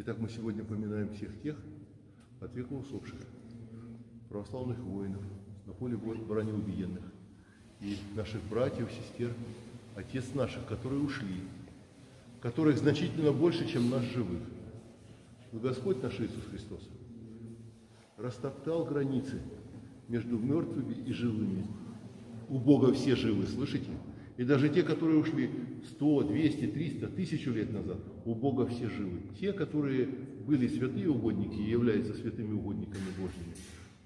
Итак, мы сегодня поминаем всех тех от века усопших, православных воинов, на поле брани убиенных, и наших братьев, сестер, отец наших, которые ушли, которых значительно больше, чем нас живых. Но Господь наш Иисус Христос растоптал границы между мертвыми и живыми. У Бога все живы, слышите? И даже те, которые ушли 100, 200, 300, тысячу лет назад, у Бога все живы. Те, которые были святые угодники и являются святыми угодниками Божьими,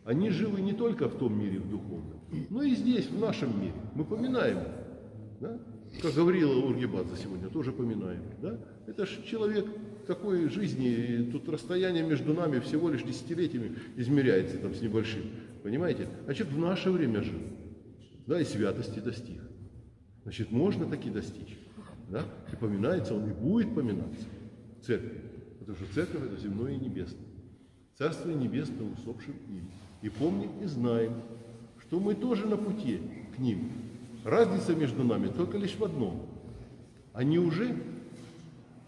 они живы не только в том мире, в духовном, но и здесь, в нашем мире. Мы поминаем, да? как говорила Ургебадзе сегодня, тоже поминаем. Да? Это же человек такой жизни, тут расстояние между нами всего лишь десятилетиями измеряется там с небольшим. Понимаете? А человек в наше время жил, да, и святости достиг. Значит, можно таки достичь. Да? И поминается он, и будет поминаться в церкви. Потому что церковь это земное и небесное. Царствие небесное усопшим им. И помним и знаем, что мы тоже на пути к ним. Разница между нами только лишь в одном. Они уже,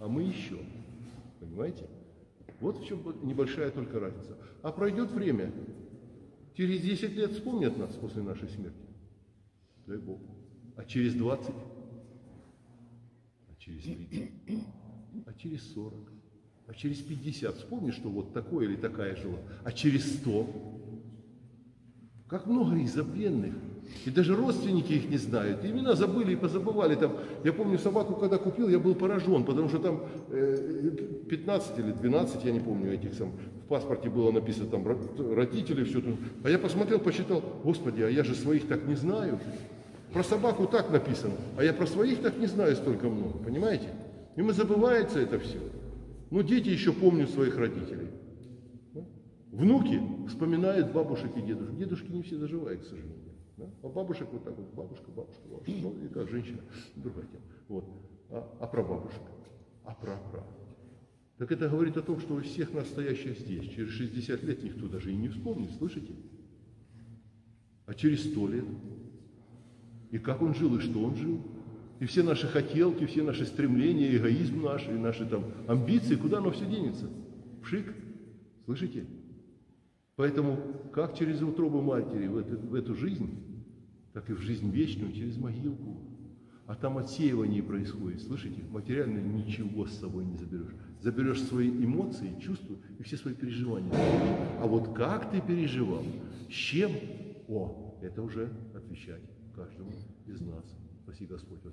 а мы еще. Понимаете? Вот в чем небольшая только разница. А пройдет время. Через 10 лет вспомнят нас после нашей смерти. Дай Бог. А через 20? А через 30? А через 40? А через 50? Вспомни, что вот такое или такая жила. А через 100? Как много их забвенных. И даже родственники их не знают. Имена забыли и позабывали. Там, я помню, собаку, когда купил, я был поражен, потому что там э, 15 или 12, я не помню, этих сам, в паспорте было написано там ро- родители, все. А я посмотрел, посчитал, господи, а я же своих так не знаю. Про собаку так написано, а я про своих так не знаю столько много, понимаете? И мы забывается это все. Ну, дети еще помнят своих родителей. Внуки вспоминают бабушек и дедушек. Дедушки не все доживают, к сожалению. Да? А бабушек вот так вот, бабушка, бабушка, бабушка. Ну, и как женщина, другая тема. Вот. А, а про бабушек? А про пра. Так это говорит о том, что у всех настоящих здесь, через 60 лет никто даже и не вспомнит, слышите? А через 100 лет? И как он жил, и что он жил? И все наши хотелки, все наши стремления, эгоизм наш, и наши там амбиции, куда оно все денется? Пшик. Слышите? Поэтому как через утробу матери в эту, в эту жизнь, так и в жизнь вечную через могилку. А там отсеивание происходит. Слышите? Материально ничего с собой не заберешь. Заберешь свои эмоции, чувства и все свои переживания. А вот как ты переживал, с чем, о, это уже отвечать каждому из нас. Спаси Господь.